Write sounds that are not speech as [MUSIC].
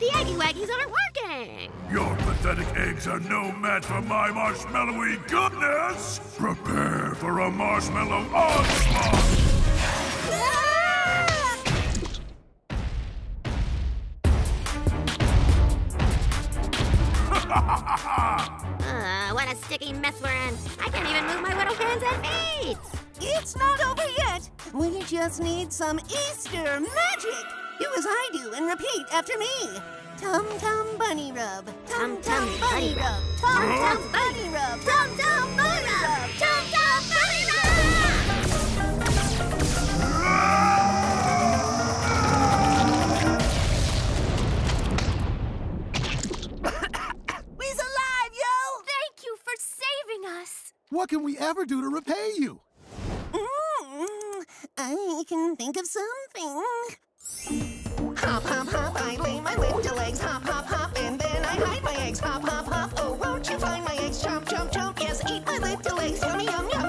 The Eggy Waggies aren't working! Your pathetic eggs are no match for my marshmallowy goodness! Prepare for a marshmallow onslaught! uh, [LAUGHS] what a sticky mess we're in. I can't even move my little hands and feet. It's not over yet. We just need some Easter magic. Do as I do and repeat after me. Tum Tum Bunny Rub. Tum Tum Bunny Rub. Tum Tum Bunny Rub. Tum Tum Bunny Rub. Tum Tum Bunny rub. We's alive, yo! Thank you for saving us. What can we ever do to repay you? Mm, I can think of something. hop, hop, hop. Oh, won't you find my eggs? Chomp, chomp, chomp. Yes, eat my little legs. Yummy, yum, yum.